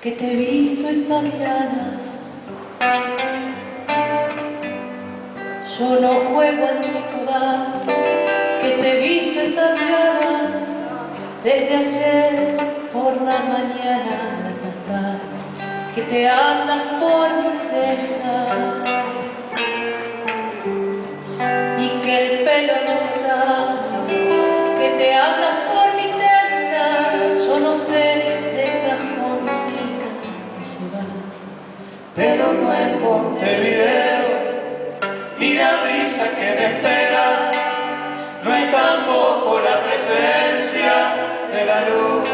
que te he visto esa mirada. Yo no juego al jugás, que te he visto esa mirada desde ayer por la mañana al pasar, que te andas por mi senda y que el pelo no pero no es Montevideo, ni la brisa que me espera, no es tampoco la presencia de la luz.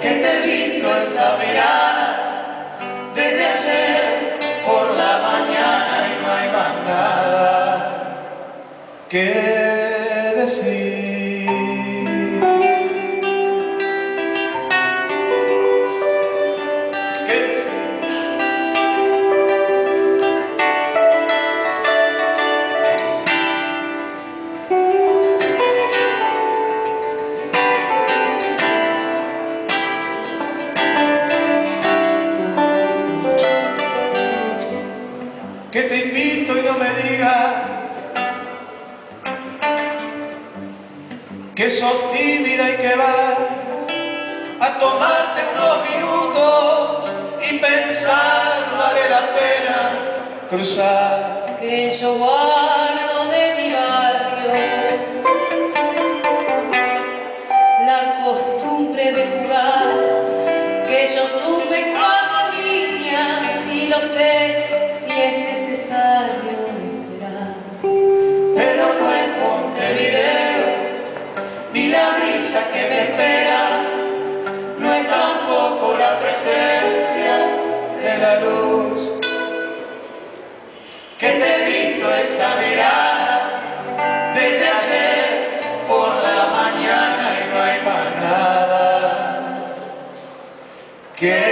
Que te visto esa mirada desde ayer por la mañana y no hay más nada que decir. Que te invito y no me digas que sos tímida y que vas a tomarte unos minutos y pensar vale la pena cruzar. Que yo guardo de mi barrio la costumbre de jugar que yo supe cuando niña y lo sé si es necesario. Pero no en Montevideo, ni la brisa que me espera, no es tampoco la presencia de la luz. Que te he visto esa mirada desde ayer por la mañana y no hay más nada. Que